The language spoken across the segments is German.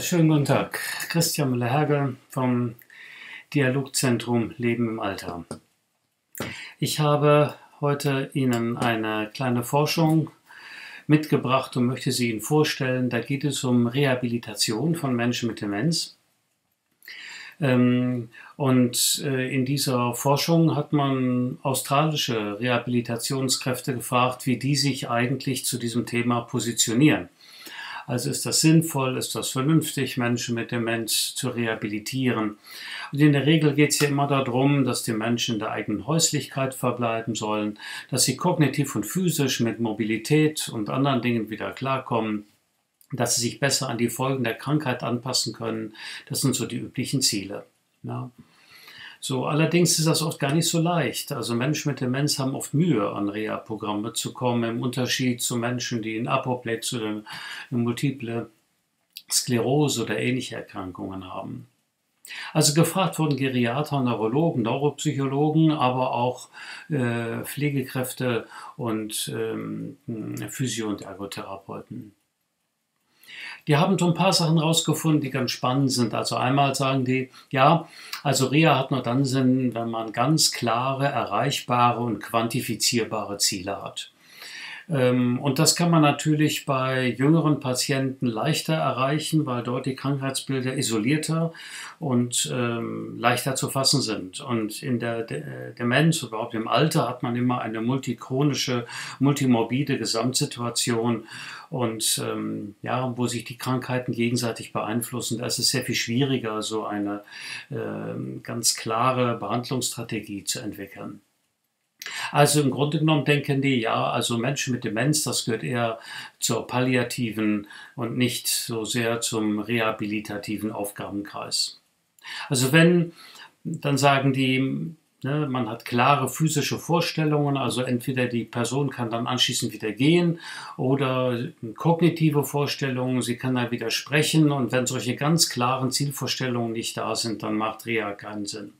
Schönen guten Tag. Christian Müller-Hergel vom Dialogzentrum Leben im Alter. Ich habe heute Ihnen eine kleine Forschung mitgebracht und möchte sie Ihnen vorstellen. Da geht es um Rehabilitation von Menschen mit Demenz. Ähm, und äh, in dieser Forschung hat man australische Rehabilitationskräfte gefragt, wie die sich eigentlich zu diesem Thema positionieren. Also ist das sinnvoll, ist das vernünftig, Menschen mit Demenz zu rehabilitieren? Und in der Regel geht es ja immer darum, dass die Menschen in der eigenen Häuslichkeit verbleiben sollen, dass sie kognitiv und physisch mit Mobilität und anderen Dingen wieder klarkommen dass sie sich besser an die Folgen der Krankheit anpassen können. Das sind so die üblichen Ziele. Ja. So, allerdings ist das oft gar nicht so leicht. Also Menschen mit Demenz haben oft Mühe, an Reha-Programme zu kommen, im Unterschied zu Menschen, die einen Apoplex oder eine multiple Sklerose oder ähnliche Erkrankungen haben. Also gefragt wurden Geriater, Neurologen, Neuropsychologen, aber auch äh, Pflegekräfte und ähm, Physio- und Ergotherapeuten. Die haben so ein paar Sachen rausgefunden, die ganz spannend sind. Also einmal sagen die, ja, also Reha hat nur dann Sinn, wenn man ganz klare, erreichbare und quantifizierbare Ziele hat. Ähm, und das kann man natürlich bei jüngeren Patienten leichter erreichen, weil dort die Krankheitsbilder isolierter und ähm, leichter zu fassen sind. Und in der Demenz, überhaupt im Alter, hat man immer eine multichronische, multimorbide Gesamtsituation und ähm, ja, wo sich die Krankheiten gegenseitig beeinflussen. Da ist es sehr viel schwieriger, so eine äh, ganz klare Behandlungsstrategie zu entwickeln. Also im Grunde genommen denken die, ja, also Menschen mit Demenz, das gehört eher zur palliativen und nicht so sehr zum rehabilitativen Aufgabenkreis. Also wenn, dann sagen die, ne, man hat klare physische Vorstellungen, also entweder die Person kann dann anschließend wieder gehen oder kognitive Vorstellungen, sie kann dann wieder sprechen und wenn solche ganz klaren Zielvorstellungen nicht da sind, dann macht Reha keinen Sinn.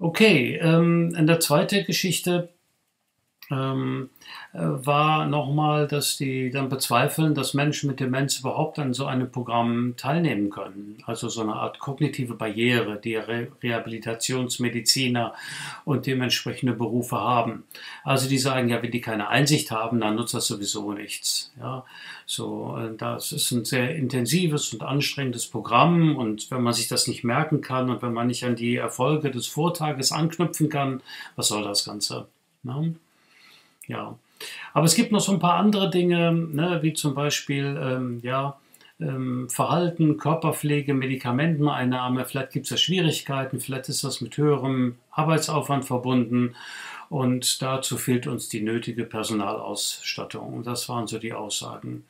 Okay, ähm, in der zweiten Geschichte ähm, äh, war nochmal, dass die dann bezweifeln, dass Menschen mit Demenz überhaupt an so einem Programm teilnehmen können. Also so eine Art kognitive Barriere, die Re Rehabilitationsmediziner und dementsprechende Berufe haben. Also die sagen, ja, wenn die keine Einsicht haben, dann nutzt das sowieso nichts. Ja, so, äh, das ist ein sehr intensives und anstrengendes Programm und wenn man sich das nicht merken kann und wenn man nicht an die Erfolge des Vortages anknüpfen kann, was soll das Ganze? Ne? Ja. Aber es gibt noch so ein paar andere Dinge, ne, wie zum Beispiel ähm, ja, ähm, Verhalten, Körperpflege, Medikamenteneinnahme. Vielleicht gibt es da Schwierigkeiten, vielleicht ist das mit höherem Arbeitsaufwand verbunden und dazu fehlt uns die nötige Personalausstattung. Das waren so die Aussagen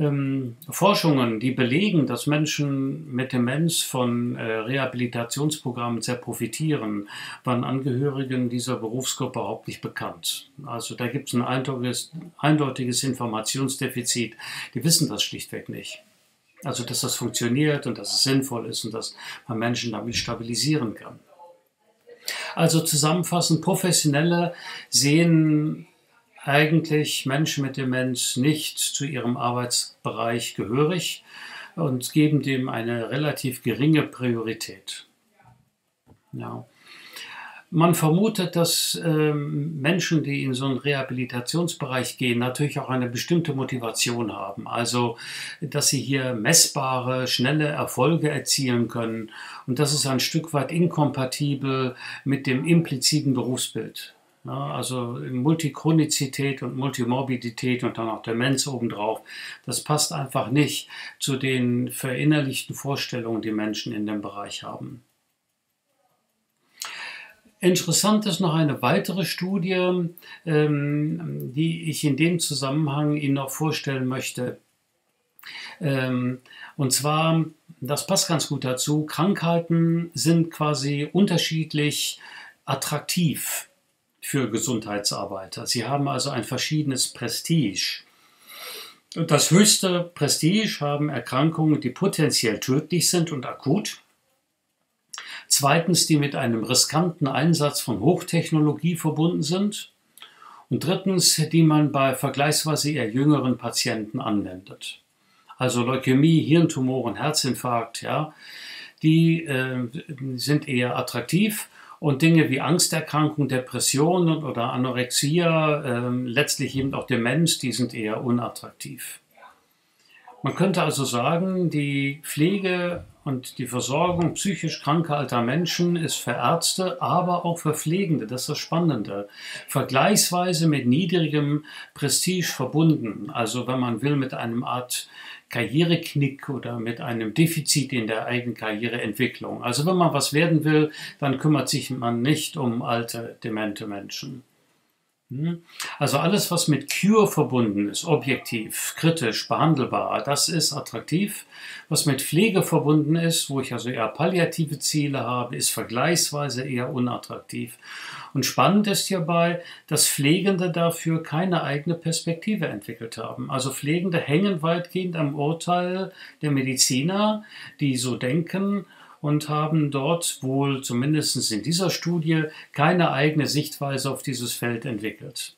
ähm, Forschungen, die belegen, dass Menschen mit Demenz von äh, Rehabilitationsprogrammen sehr profitieren, waren Angehörigen dieser Berufsgruppe überhaupt nicht bekannt. Also da gibt es ein eindeutiges, eindeutiges Informationsdefizit. Die wissen das schlichtweg nicht. Also dass das funktioniert und dass es sinnvoll ist und dass man Menschen damit stabilisieren kann. Also zusammenfassend, Professionelle sehen eigentlich Menschen mit Demenz nicht zu ihrem Arbeitsbereich gehörig und geben dem eine relativ geringe Priorität. Ja. Man vermutet, dass ähm, Menschen, die in so einen Rehabilitationsbereich gehen, natürlich auch eine bestimmte Motivation haben. Also, dass sie hier messbare, schnelle Erfolge erzielen können. Und das ist ein Stück weit inkompatibel mit dem impliziten Berufsbild. Ja, also Multichronizität und Multimorbidität und dann auch Demenz obendrauf. Das passt einfach nicht zu den verinnerlichten Vorstellungen, die Menschen in dem Bereich haben. Interessant ist noch eine weitere Studie, ähm, die ich in dem Zusammenhang Ihnen noch vorstellen möchte. Ähm, und zwar, das passt ganz gut dazu, Krankheiten sind quasi unterschiedlich attraktiv für Gesundheitsarbeiter. Sie haben also ein verschiedenes Prestige. Das höchste Prestige haben Erkrankungen, die potenziell tödlich sind und akut. Zweitens, die mit einem riskanten Einsatz von Hochtechnologie verbunden sind. Und drittens, die man bei vergleichsweise eher jüngeren Patienten anwendet. also Leukämie, Hirntumoren, Herzinfarkt, ja, die äh, sind eher attraktiv und Dinge wie Angsterkrankung, Depressionen oder Anorexia, äh, letztlich eben auch Demenz, die sind eher unattraktiv. Man könnte also sagen, die Pflege und die Versorgung psychisch kranker alter Menschen ist für Ärzte, aber auch für Pflegende, das ist das Spannende, vergleichsweise mit niedrigem Prestige verbunden. Also wenn man will, mit einem Art Karriereknick oder mit einem Defizit in der eigenen Karriereentwicklung. Also wenn man was werden will, dann kümmert sich man nicht um alte, demente Menschen. Hm? Also alles, was mit Cure verbunden ist, objektiv, kritisch, behandelbar, das ist attraktiv. Was mit Pflege verbunden ist, wo ich also eher palliative Ziele habe, ist vergleichsweise eher unattraktiv. Und spannend ist hierbei, dass Pflegende dafür keine eigene Perspektive entwickelt haben. Also Pflegende hängen weitgehend am Urteil der Mediziner, die so denken und haben dort wohl zumindest in dieser Studie keine eigene Sichtweise auf dieses Feld entwickelt.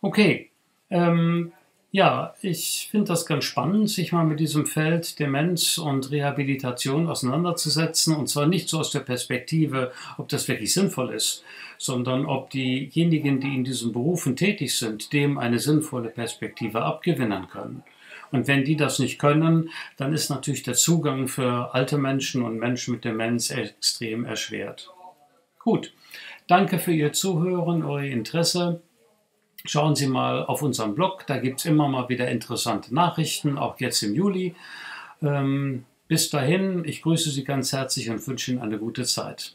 Okay, ähm, ja, ich finde das ganz spannend, sich mal mit diesem Feld Demenz und Rehabilitation auseinanderzusetzen. Und zwar nicht so aus der Perspektive, ob das wirklich sinnvoll ist, sondern ob diejenigen, die in diesen Berufen tätig sind, dem eine sinnvolle Perspektive abgewinnen können. Und wenn die das nicht können, dann ist natürlich der Zugang für alte Menschen und Menschen mit Demenz extrem erschwert. Gut, danke für Ihr Zuhören, Euer Interesse. Schauen Sie mal auf unserem Blog, da gibt es immer mal wieder interessante Nachrichten, auch jetzt im Juli. Ähm, bis dahin, ich grüße Sie ganz herzlich und wünsche Ihnen eine gute Zeit.